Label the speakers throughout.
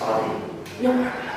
Speaker 1: 啥的，你玩儿。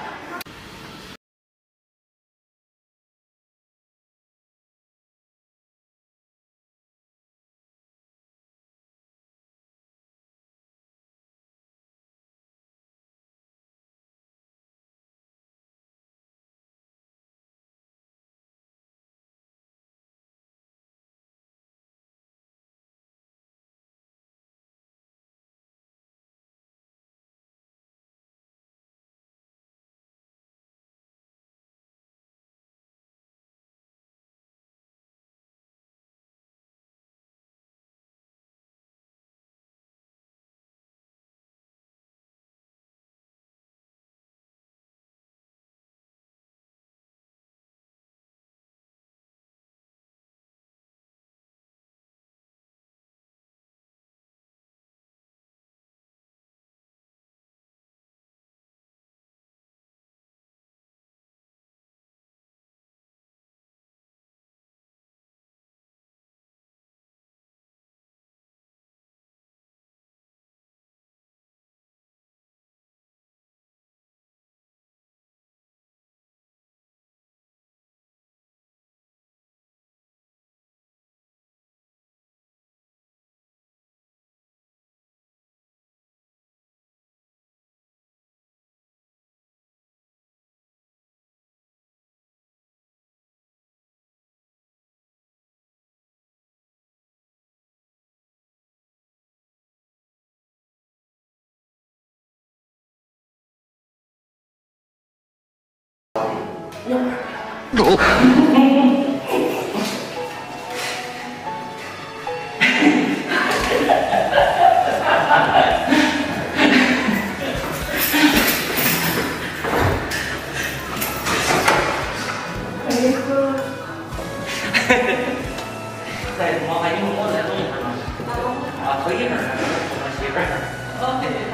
Speaker 1: 啊，推一下，我媳妇儿。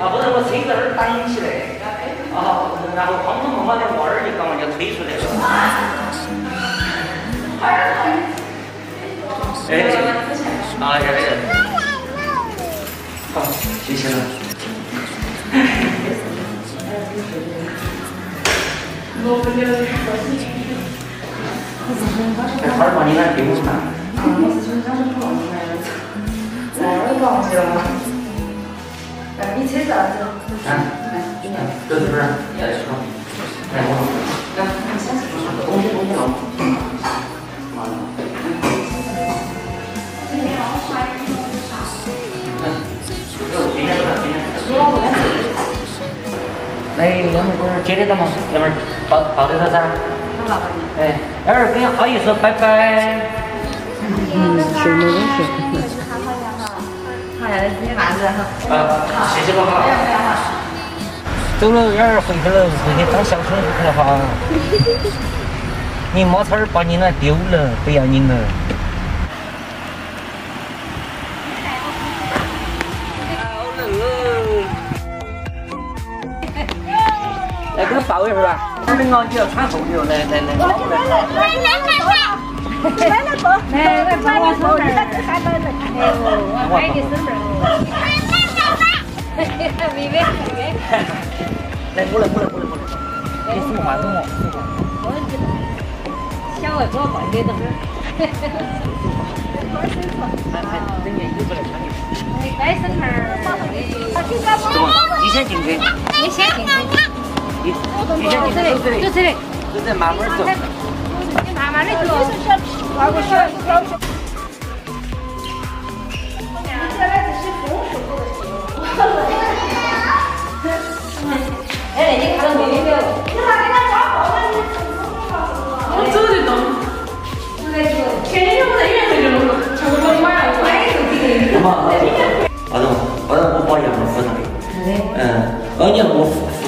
Speaker 1: 啊，不是我吹这儿挡起来。啊，然后哐哐哐把那娃儿就赶快就推出来了。哎，啊，这个。好，谢谢了。这花儿把你那丢了。
Speaker 2: 啊，我是从小就不忘记买的，我儿忘记了。哎，你车子啥子？
Speaker 1: 啊，这是不是？来，说。来，我。来，你先吃。来，两妹儿接得到吗？幺妹儿抱抱得到噻。哎，幺儿跟阿姨说拜拜。
Speaker 3: 嗯，是没问题。
Speaker 2: 好呀，那今晚上哈。
Speaker 1: 啊，谢谢了哈。走了，幺儿回去了，回去当小宠物去了哈。你妈差点把你那丢了，不要你了。来，给他抱一会儿吧。二零啊，你要穿厚的哦，来来来。
Speaker 2: 来来坐，来来帮我手儿，还买人，哎呦，我买个手儿。微微微微。
Speaker 1: 来，过来过来过来过来。你什么话？什么？
Speaker 2: 我小外婆抱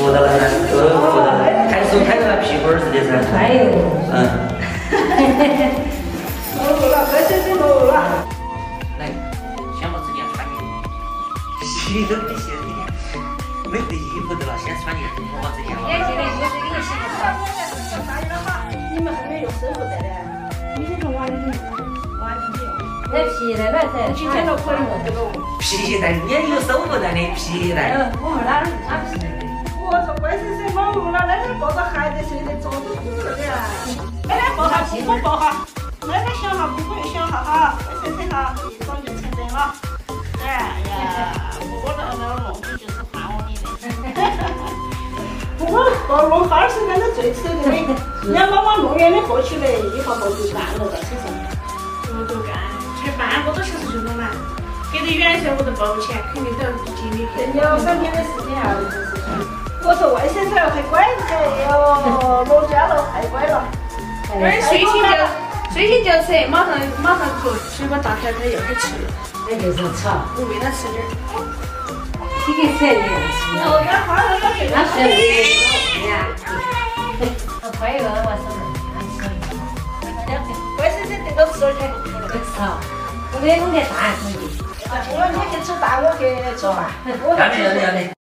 Speaker 1: 扶到了噻，呃，扶到了，抬手抬到那屁股儿似的噻。
Speaker 2: 哎呦。
Speaker 1: 嗯。
Speaker 2: 露了，这些是露了。
Speaker 1: 来，先把这件穿，洗都没洗，没得衣服的了，先穿件，我把这件。
Speaker 2: 年轻的就是给你。洗。
Speaker 4: 你。们后面用手术带的，你。先从娃里用，娃里用。
Speaker 2: 那皮带买噻，
Speaker 4: 今天都可以用这个。
Speaker 1: 皮带，你。也有手不带的皮带。
Speaker 2: 嗯，我们哪儿哪皮带？
Speaker 4: 我说关
Speaker 5: 饿了，那天抱着孩子睡得着都不是的。那天抱下，婆婆抱下，那天想下，婆婆又想下哈，再想想哈，一双就成真了。哎呀，婆婆的那个梦想就是盼望你的。婆婆抱龙哈儿是那个最扯的，人家妈妈弄远的过去嘞，一下抱就干了在手上。
Speaker 4: 不都干，才半个多小时就弄完，隔得远些我都抱不起来，肯定都要尽力
Speaker 5: 这两三天的时间啊，这是。我说外甥才还乖着哟，落家了，太乖了。
Speaker 4: 而睡醒就睡醒就吃，马上马上喝水果大条条又吃，
Speaker 2: 那就是吃，
Speaker 4: 我喂他吃点儿。
Speaker 2: 你给吃。你吃。
Speaker 5: 然后他花了他这
Speaker 2: 那是你呀，我快乐我什么？
Speaker 5: 外甥才得到吃。点才够了。
Speaker 2: 不吵，我给弄点大可以。
Speaker 5: 我你去吃。大，我去做饭。
Speaker 1: 要得要得要得。